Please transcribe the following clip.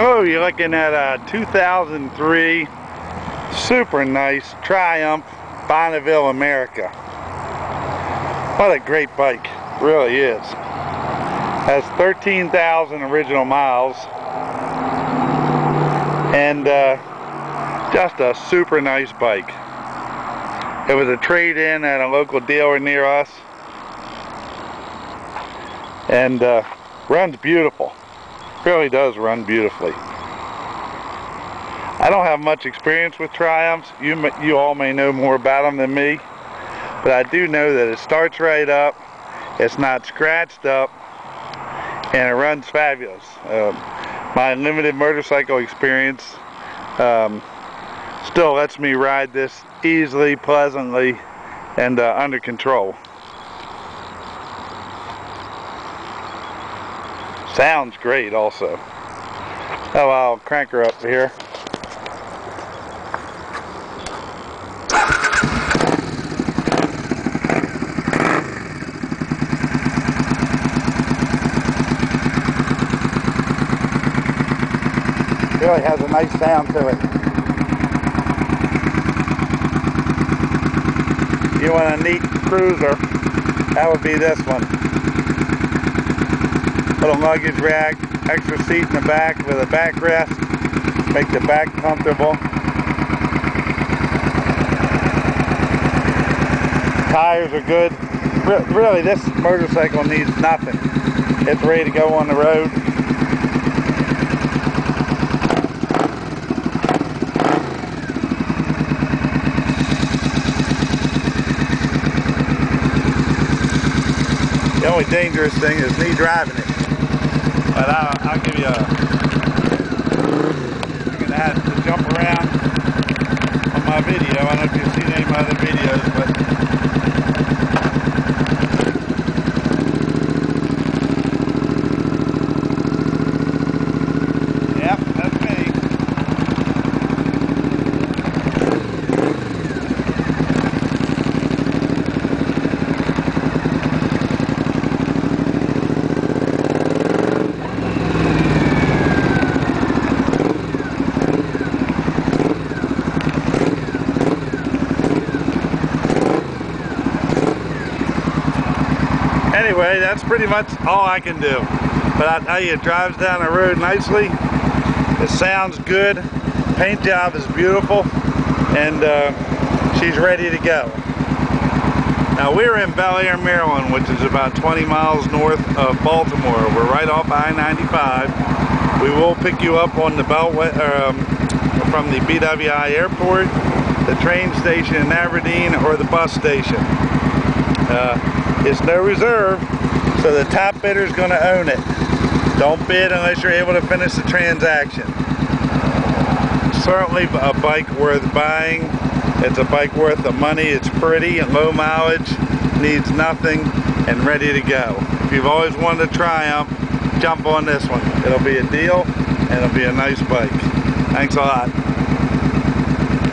Oh, you're looking at a 2003 super nice Triumph Bonneville America. What a great bike, really is. Has 13,000 original miles and uh, just a super nice bike. It was a trade-in at a local dealer near us and uh, runs beautiful. Really does run beautifully. I don't have much experience with Triumphs. You, you all may know more about them than me. But I do know that it starts right up. It's not scratched up. And it runs fabulous. Um, my limited motorcycle experience um, still lets me ride this easily, pleasantly, and uh, under control. Sounds great also. Oh, I'll crank her up here. Really has a nice sound to it. You want a neat cruiser, that would be this one. Little luggage rack, extra seat in the back with a backrest, make the back comfortable. Tires are good. Really, this motorcycle needs nothing. It's ready to go on the road. The only dangerous thing is me driving it. But I'll, I'll give you a... Going to have to jump around on my video. I don't know if you've seen any of my other videos, but anyway, that's pretty much all I can do. But I tell you, it drives down the road nicely. It sounds good. Paint job is beautiful. And uh, she's ready to go. Now we're in Bel Air, Maryland, which is about 20 miles north of Baltimore. We're right off I-95. We will pick you up on the Beltway, um, from the BWI airport, the train station in Aberdeen, or the bus station. Uh, it's no reserve, so the top bidder is going to own it. Don't bid unless you're able to finish the transaction. Certainly a bike worth buying. It's a bike worth the money. It's pretty and low mileage, needs nothing, and ready to go. If you've always wanted a Triumph, jump on this one. It'll be a deal, and it'll be a nice bike. Thanks a lot.